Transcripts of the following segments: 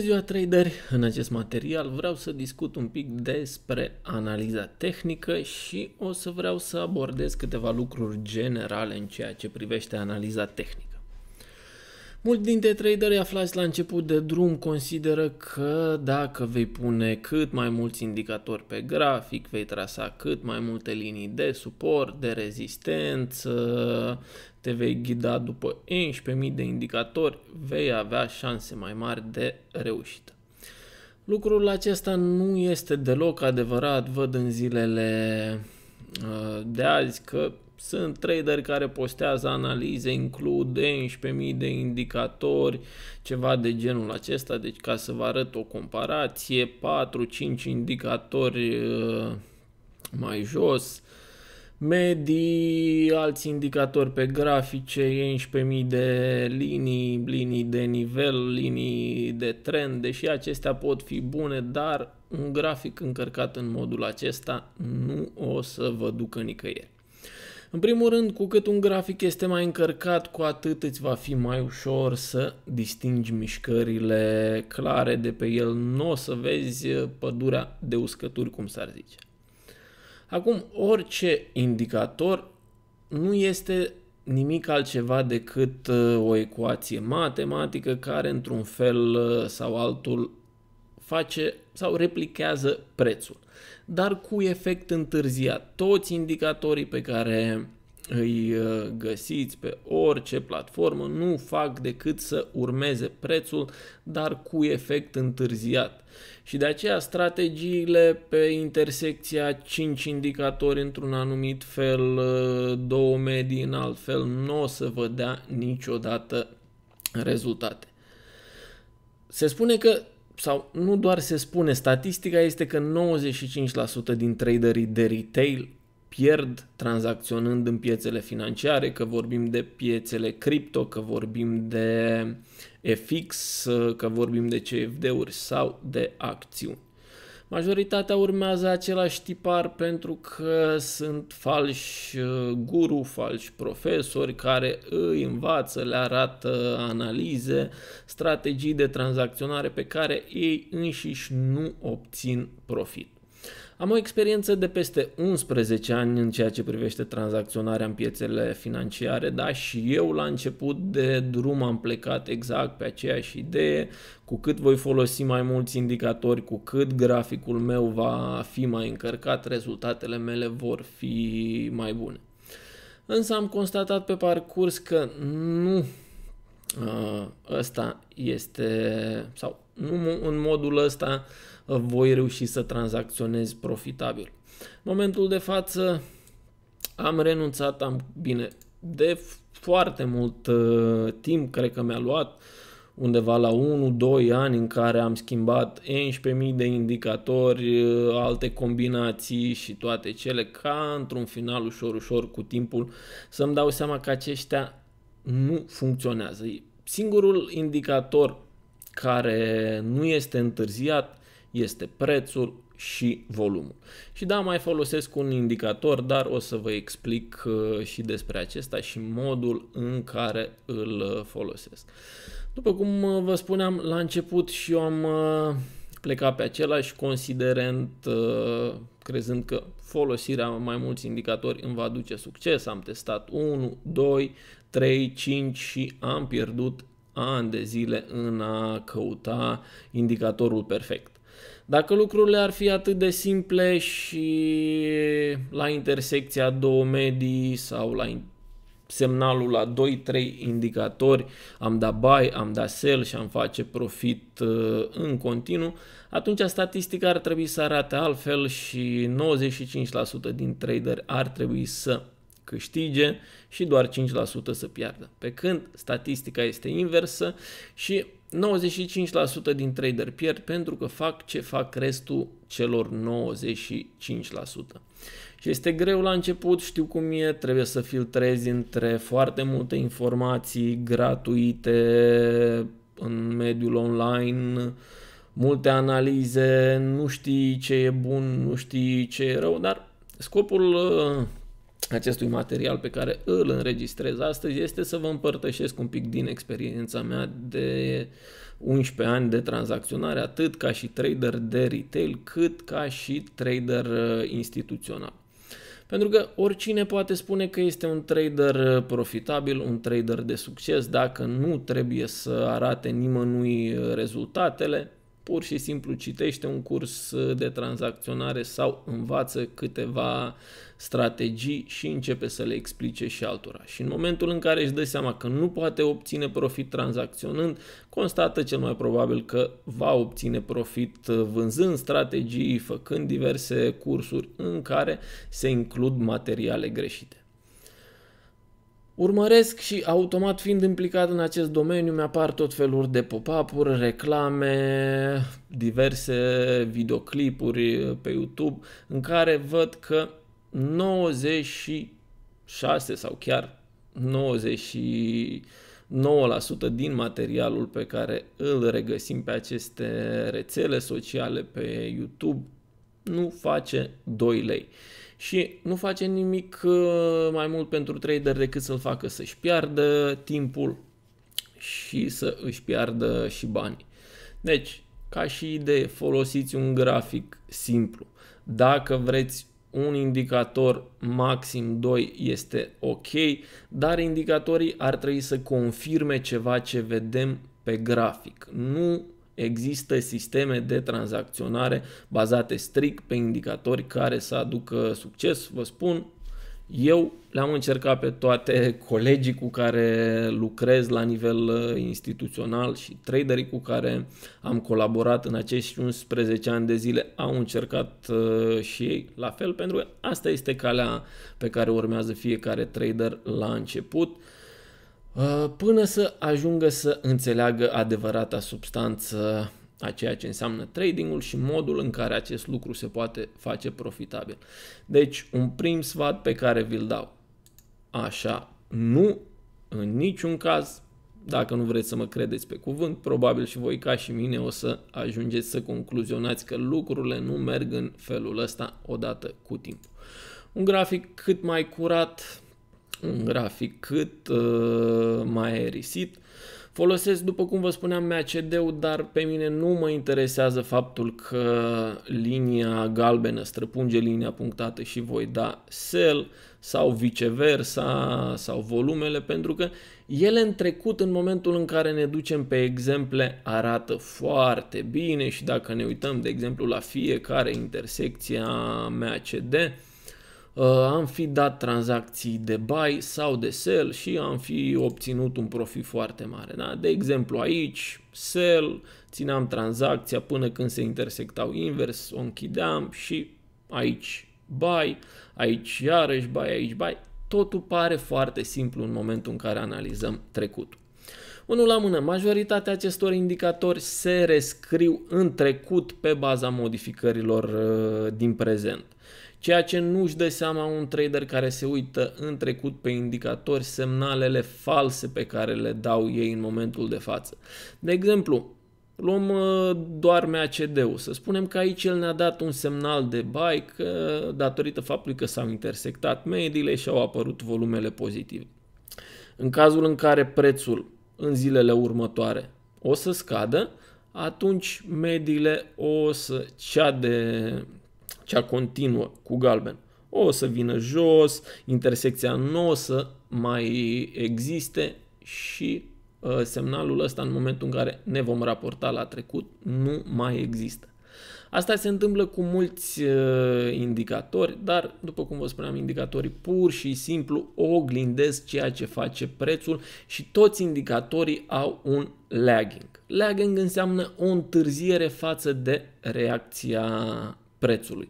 ziua traderi! În acest material vreau să discut un pic despre analiza tehnică și o să vreau să abordez câteva lucruri generale în ceea ce privește analiza tehnică. Mulți dintre traderi aflați la început de drum consideră că dacă vei pune cât mai mulți indicatori pe grafic, vei trasa cât mai multe linii de suport, de rezistență, te vei ghida după 11.000 de indicatori, vei avea șanse mai mari de reușită. Lucrul acesta nu este deloc adevărat, văd în zilele uh, de azi că sunt traderi care postează analize, includ 11.000 de indicatori, ceva de genul acesta, deci ca să vă arăt o comparație, 4-5 indicatori uh, mai jos, medii, alți indicatori pe grafice, 11.000 de linii, linii de nivel, linii de trend, deși acestea pot fi bune, dar un grafic încărcat în modul acesta nu o să vă ducă nicăieri. În primul rând, cu cât un grafic este mai încărcat, cu atât îți va fi mai ușor să distingi mișcările clare de pe el. Nu o să vezi pădurea de uscături, cum s-ar zice. Acum, orice indicator nu este nimic altceva decât uh, o ecuație matematică care într-un fel uh, sau altul face sau replichează prețul, dar cu efect întârziat. Toți indicatorii pe care îi uh, găsiți pe orice platformă nu fac decât să urmeze prețul, dar cu efect întârziat. Și de aceea strategiile pe intersecția 5 indicatori într-un anumit fel, uh, două medii în alt fel, nu o să vă dea niciodată rezultate. Se spune că sau nu doar se spune, statistica este că 95% din traderii de retail pierd tranzacționând în piețele financiare, că vorbim de piețele cripto, că vorbim de FX, că vorbim de CFD-uri sau de acțiuni. Majoritatea urmează același tipar pentru că sunt falși uh, guru, falși profesori care îi învață, le arată analize, strategii de tranzacționare pe care ei înșiși nu obțin profit. Am o experiență de peste 11 ani în ceea ce privește tranzacționarea în piețele financiare, da, și eu la început de drum am plecat exact pe aceeași idee, cu cât voi folosi mai mulți indicatori, cu cât graficul meu va fi mai încărcat, rezultatele mele vor fi mai bune. Însă am constatat pe parcurs că nu ăsta este, sau nu în modul ăsta voi reuși să tranzacționez profitabil. În momentul de față am renunțat, am bine, de foarte mult uh, timp, cred că mi-a luat undeva la 1-2 ani în care am schimbat 11.000 de indicatori, uh, alte combinații și toate cele, ca într-un final ușor, ușor cu timpul să-mi dau seama că aceștia nu funcționează. Singurul indicator care nu este întârziat este prețul și volumul. Și da, mai folosesc un indicator, dar o să vă explic uh, și despre acesta și modul în care îl uh, folosesc. După cum uh, vă spuneam la început și eu am plecat pe același considerent, crezând că folosirea mai mulți indicatori îmi va aduce succes. Am testat 1, 2, 3, 5 și am pierdut ani de zile în a căuta indicatorul perfect. Dacă lucrurile ar fi atât de simple și la intersecția două medii sau la semnalul la 2-3 indicatori am dat buy, am dat sell și am face profit uh, în continuu, atunci statistica ar trebui să arate altfel și 95% din trader ar trebui să câștige și doar 5% să piardă. Pe când statistica este inversă și 95% din trader pierd pentru că fac ce fac restul celor 95%. Și este greu la început, știu cum e, trebuie să filtrezi între foarte multe informații gratuite în mediul online, multe analize, nu știi ce e bun, nu știi ce e rău, dar scopul uh, acestui material pe care îl înregistrez astăzi este să vă împărtășesc un pic din experiența mea de 11 ani de tranzacționare, atât ca și trader de retail, cât ca și trader uh, instituțional. Pentru că oricine poate spune că este un trader uh, profitabil, un trader de succes, dacă nu trebuie să arate nimănui uh, rezultatele, pur și simplu citește un curs de tranzacționare sau învață câteva strategii și începe să le explice și altora. Și în momentul în care își dă seama că nu poate obține profit tranzacționând, constată cel mai probabil că va obține profit vânzând strategii, făcând diverse cursuri în care se includ materiale greșite. Urmăresc și automat fiind implicat în acest domeniu mi-apar tot feluri de pop-up-uri, reclame, diverse videoclipuri pe YouTube în care văd că 96 sau chiar 99% din materialul pe care îl regăsim pe aceste rețele sociale, pe YouTube, nu face 2 lei și nu face nimic uh, mai mult pentru trader decât să-l facă să-și piardă timpul și să își piardă și banii. Deci, ca și idee, folosiți un grafic simplu. Dacă vreți un indicator maxim 2 este ok, dar indicatorii ar trebui să confirme ceva ce vedem pe grafic. Nu există sisteme de tranzacționare bazate strict pe indicatori care să aducă succes. Vă spun, eu le-am încercat pe toate colegii cu care lucrez la nivel uh, instituțional și traderii cu care am colaborat în acești 11 ani de zile au încercat uh, și ei la fel, pentru că asta este calea pe care urmează fiecare trader la început. Uh, până să ajungă să înțeleagă adevărata substanță a ceea ce înseamnă tradingul și modul în care acest lucru se poate face profitabil. Deci, un prim sfat pe care vi-l dau. Așa, nu în niciun caz, dacă nu vreți să mă credeți pe cuvânt, probabil și voi ca și mine o să ajungeți să concluzionați că lucrurile nu merg în felul ăsta odată cu timp. Un grafic cât mai curat, un grafic cât uh, mai aerisit. Folosesc, după cum vă spuneam, MACD-ul, dar pe mine nu mă interesează faptul că linia galbenă străpunge linia punctată și voi da sell sau viceversa sau volumele, pentru că ele în trecut, în momentul în care ne ducem pe exemple, arată foarte bine și dacă ne uităm, de exemplu, la fiecare intersecție a MACD, Uh, am fi dat tranzacții de buy sau de sell și am fi obținut un profit foarte mare. Da? De exemplu aici, sell, țineam tranzacția până când se intersectau invers, o închideam și aici buy, aici iarăși buy, aici buy. Totul pare foarte simplu în momentul în care analizăm trecutul. Unul la mână, majoritatea acestor indicatori se rescriu în trecut pe baza modificărilor uh, din prezent ceea ce nu își dă seama un trader care se uită în trecut pe indicatori semnalele false pe care le dau ei în momentul de față. De exemplu, luăm uh, doar MACD-ul. Să spunem că aici el ne-a dat un semnal de buy că, datorită faptului că s-au intersectat mediile și au apărut volumele pozitive. În cazul în care prețul în zilele următoare o să scadă, atunci mediile o să cea de cea continuă cu galben, o să vină jos, intersecția nu o să mai existe și uh, semnalul ăsta în momentul în care ne vom raporta la trecut nu mai există. Asta se întâmplă cu mulți uh, indicatori, dar, după cum vă spuneam, indicatorii pur și simplu oglindesc ceea ce face prețul și toți indicatorii au un lagging. Lagging înseamnă o întârziere față de reacția prețului.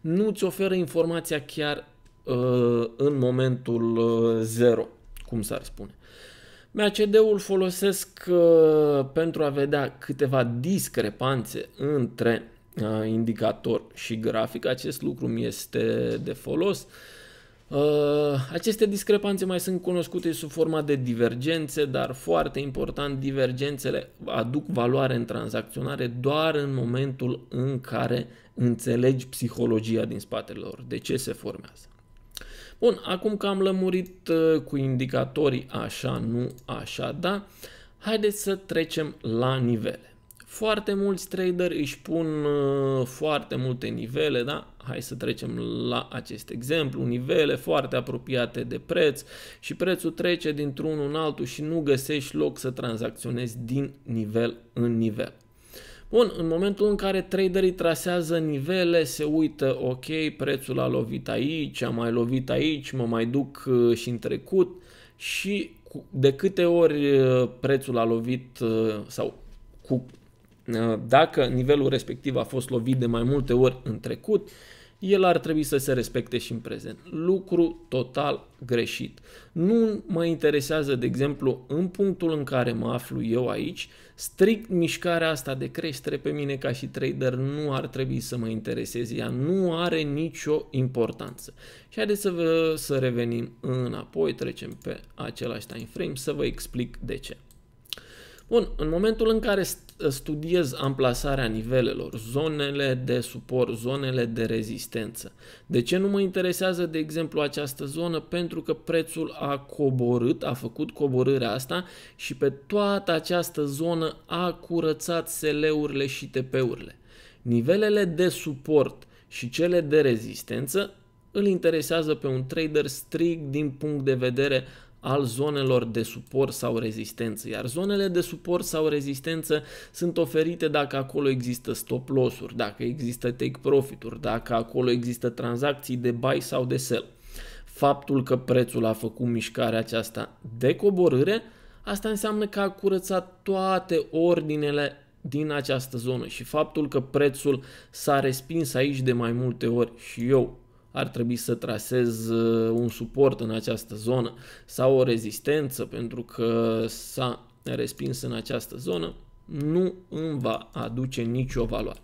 Nu îți oferă informația chiar uh, în momentul uh, zero, cum s-ar spune. MACD-ul folosesc uh, pentru a vedea câteva discrepanțe între uh, indicator și grafic. Acest lucru mi este de folos. Uh, Uh, aceste discrepanțe mai sunt cunoscute sub forma de divergențe, dar foarte important, divergențele aduc valoare în tranzacționare doar în momentul în care înțelegi psihologia din spatele lor, de ce se formează. Bun, acum că am lămurit uh, cu indicatorii așa, nu așa, da? Haideți să trecem la nivele. Foarte mulți trader își pun uh, foarte multe nivele, da? Hai să trecem la acest exemplu, nivele foarte apropiate de preț și prețul trece dintr-unul în altul și nu găsești loc să tranzacționezi din nivel în nivel. Bun, în momentul în care traderii trasează nivele, se uită, ok, prețul a lovit aici, a mai lovit aici, mă mai duc uh, și în trecut și de câte ori uh, prețul a lovit sau cu Uh, dacă nivelul respectiv a fost lovit de mai multe ori în trecut, el ar trebui să se respecte și în prezent. Lucru total greșit. Nu mă interesează, de exemplu, în punctul în care mă aflu eu aici, strict mișcarea asta de creștere pe mine ca și trader nu ar trebui să mă intereseze. Ea nu are nicio importanță. Și haideți să, vă, să revenim înapoi, trecem pe același time frame să vă explic de ce. Bun, în momentul în care studiez amplasarea nivelelor, zonele de suport, zonele de rezistență. De ce nu mă interesează, de exemplu, această zonă? Pentru că prețul a coborât, a făcut coborârea asta și pe toată această zonă a curățat SL-urile și TP-urile. Nivelele de suport și cele de rezistență îl interesează pe un trader strict din punct de vedere al zonelor de suport sau rezistență, iar zonele de suport sau rezistență sunt oferite dacă acolo există stop loss-uri, dacă există take profit-uri, dacă acolo există tranzacții de buy sau de sell. Faptul că prețul a făcut mișcarea aceasta de coborâre, asta înseamnă că a curățat toate ordinele din această zonă și faptul că prețul s-a respins aici de mai multe ori și eu ar trebui să trasez uh, un suport în această zonă sau o rezistență pentru că s-a respins în această zonă, nu îmi va aduce nicio valoare.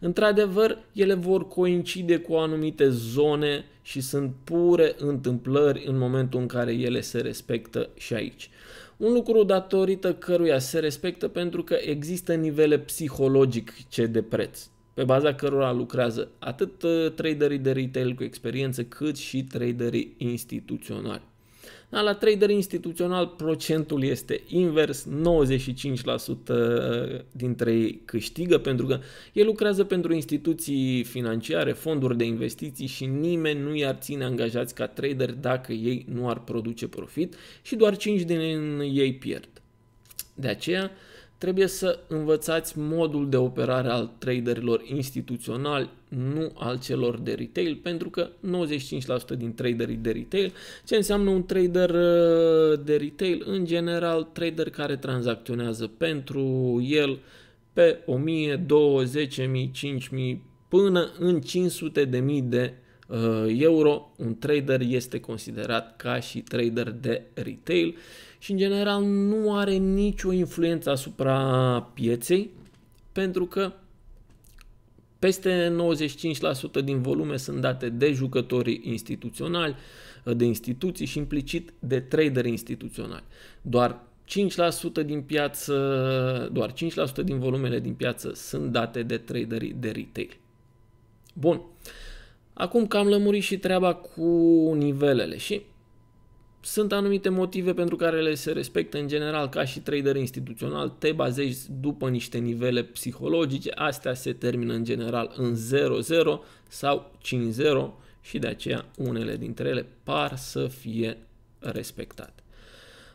Într-adevăr, ele vor coincide cu anumite zone și sunt pure întâmplări în momentul în care ele se respectă și aici. Un lucru datorită căruia se respectă pentru că există nivele psihologice de preț pe baza cărora lucrează atât uh, traderii de retail cu experiență, cât și traderii instituționali. Da, la trader instituțional procentul este invers, 95% uh, dintre ei câștigă pentru că ei lucrează pentru instituții financiare, fonduri de investiții și nimeni nu i-ar ține angajați ca trader dacă ei nu ar produce profit și doar 5 din ei pierd. De aceea, trebuie să învățați modul de operare al traderilor instituționali, nu al celor de retail, pentru că 95% din traderii de retail, ce înseamnă un trader uh, de retail, în general trader care tranzacționează pentru el pe 1000, 20, 10.000, 5.000 până în 500 de mii de uh, euro, un trader este considerat ca și trader de retail și în general nu are nicio influență asupra pieței pentru că peste 95% din volume sunt date de jucătorii instituționali, de instituții și implicit de traderi instituționali. Doar 5% din piață, doar 5% din volumele din piață sunt date de traderii de retail. Bun. Acum că am lămurit și treaba cu nivelele și sunt anumite motive pentru care le se respectă în general ca și trader instituțional, te bazezi după niște nivele psihologice, astea se termină în general în 0-0 sau 5-0 și de aceea unele dintre ele par să fie respectate.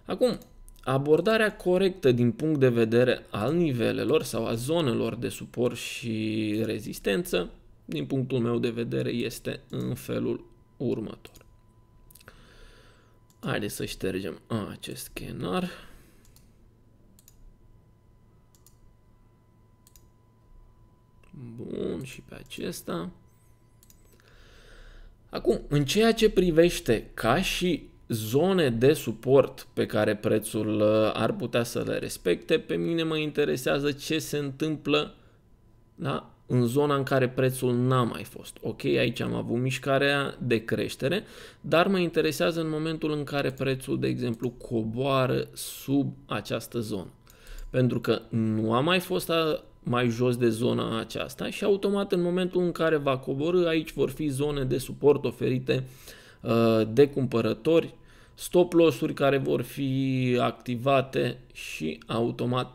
Acum, abordarea corectă din punct de vedere al nivelelor sau a zonelor de suport și rezistență, din punctul meu de vedere, este în felul următor. Haideți să ștergem acest scanner. Bun, și pe acesta. Acum, în ceea ce privește ca și zone de suport pe care prețul uh, ar putea să le respecte, pe mine mă interesează ce se întâmplă da? În zona în care prețul n-a mai fost. Ok, aici am avut mișcarea de creștere, dar mă interesează în momentul în care prețul, de exemplu, coboară sub această zonă. Pentru că nu a mai fost a, mai jos de zona aceasta și automat în momentul în care va coborâ, aici vor fi zone de suport oferite uh, de cumpărători, stop loss-uri care vor fi activate și automat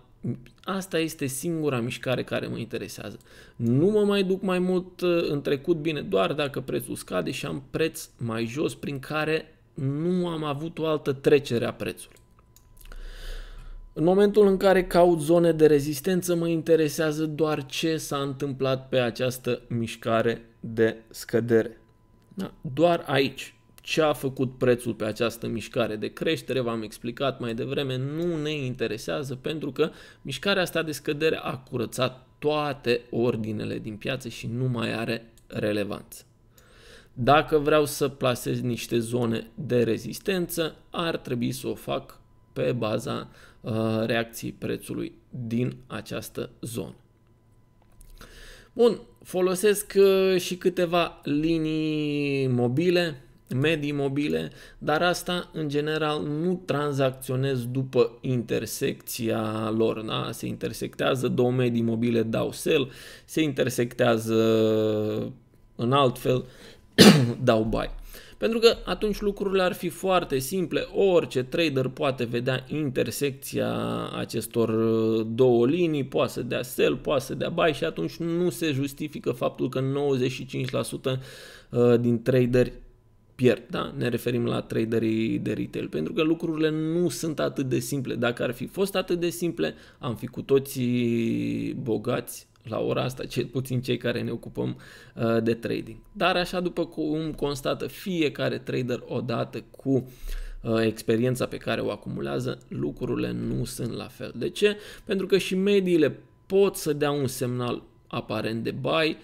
Asta este singura mișcare care mă interesează. Nu mă mai duc mai mult uh, în trecut, bine, doar dacă prețul scade și am preț mai jos prin care nu am avut o altă trecere a prețului. În momentul în care caut zone de rezistență, mă interesează doar ce s-a întâmplat pe această mișcare de scădere. Da? Doar aici. Ce a făcut prețul pe această mișcare de creștere, v-am explicat mai devreme, nu ne interesează pentru că mișcarea asta de scădere a curățat toate ordinele din piață și nu mai are relevanță. Dacă vreau să plasez niște zone de rezistență, ar trebui să o fac pe baza uh, reacției prețului din această zonă. Bun, folosesc uh, și câteva linii mobile, medii mobile, dar asta în general nu tranzacționez după intersecția lor. Da? Se intersectează două medii mobile, dau sell, se intersectează în alt fel, dau buy. Pentru că atunci lucrurile ar fi foarte simple, orice trader poate vedea intersecția acestor uh, două linii, poate să dea sell, poate să dea buy și atunci nu se justifică faptul că 95% uh, din traderi pierd. Da? Ne referim la traderii de retail, pentru că lucrurile nu sunt atât de simple. Dacă ar fi fost atât de simple, am fi cu toții bogați la ora asta, cel puțin cei care ne ocupăm uh, de trading. Dar așa după cum constată fiecare trader odată cu uh, experiența pe care o acumulează, lucrurile nu sunt la fel. De ce? Pentru că și mediile pot să dea un semnal aparent de buy,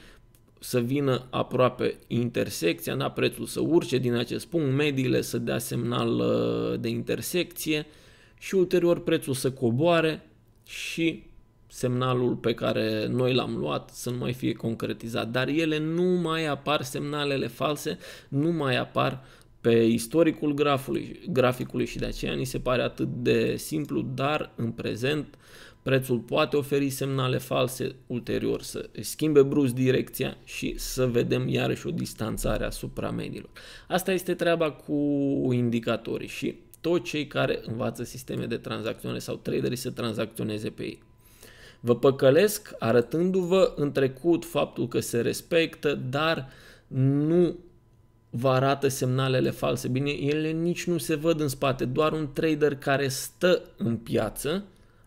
să vină aproape intersecția, na, prețul să urce din acest punct, mediile să dea semnal uh, de intersecție și ulterior prețul să coboare și semnalul pe care noi l-am luat să nu mai fie concretizat. Dar ele nu mai apar semnalele false, nu mai apar pe istoricul grafului, graficului și de aceea ni se pare atât de simplu, dar în prezent prețul poate oferi semnale false ulterior, să schimbe brusc direcția și să vedem iarăși o distanțare asupra mediilor. Asta este treaba cu indicatorii și toți cei care învață sisteme de tranzacționare sau traderii să tranzacționeze pe ei. Vă păcălesc arătându-vă în trecut faptul că se respectă, dar nu vă arată semnalele false. Bine, ele nici nu se văd în spate, doar un trader care stă în piață,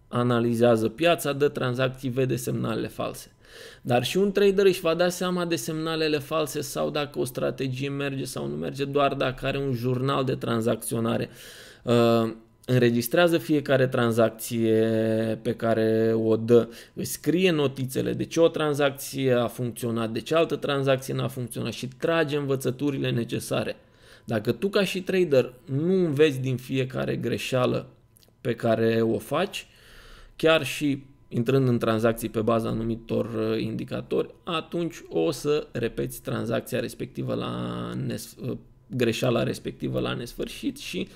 analizează piața, dă tranzacții, vede semnalele false. Dar și un trader își va da seama de semnalele false sau dacă o strategie merge sau nu merge doar dacă are un jurnal de tranzacționare. Uh, înregistrează fiecare tranzacție pe care o dă, își scrie notițele de ce o tranzacție a funcționat, de ce altă tranzacție n-a funcționat și trage învățăturile necesare. Dacă tu ca și trader nu înveți din fiecare greșeală pe care o faci, chiar și intrând în tranzacții pe baza anumitor uh, indicatori, atunci o să repeți tranzacția respectivă la nes- uh, greșeala respectivă la nesfârșit și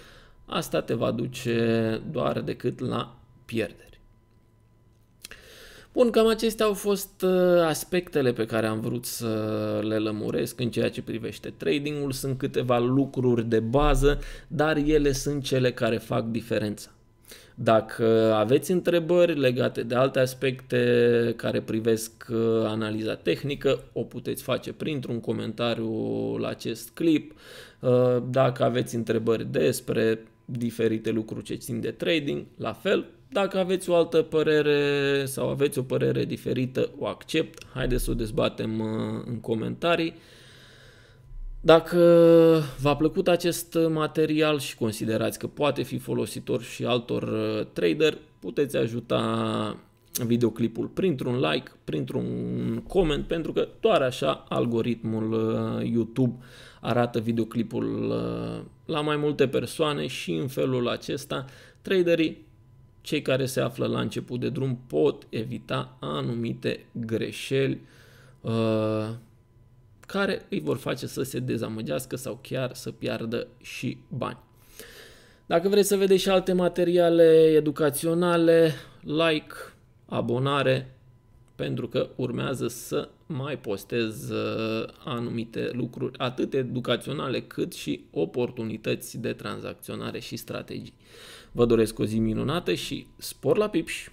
asta te va duce doar decât la pierderi. Bun, cam acestea au fost uh, aspectele pe care am vrut să le lămuresc în ceea ce privește tradingul. Sunt câteva lucruri de bază, dar ele sunt cele care fac diferența. Dacă aveți întrebări legate de alte aspecte care privesc uh, analiza tehnică, o puteți face printr-un comentariu la acest clip. Uh, dacă aveți întrebări despre diferite lucruri ce țin de trading, la fel. Dacă aveți o altă părere sau aveți o părere diferită, o accept. Haideți să o dezbatem uh, în comentarii. Dacă v-a plăcut acest material și considerați că poate fi folositor și altor uh, trader, puteți ajuta videoclipul printr-un like, printr-un coment, pentru că doar așa algoritmul uh, YouTube arată videoclipul uh, la mai multe persoane și în felul acesta. Traderii, cei care se află la început de drum, pot evita anumite greșeli uh, care îi vor face să se dezamăgească sau chiar să piardă și bani. Dacă vreți să vedeți și alte materiale educaționale, like, abonare, pentru că urmează să mai postez uh, anumite lucruri, atât educaționale cât și oportunități de tranzacționare și strategii. Vă doresc o zi minunată și spor la pipși!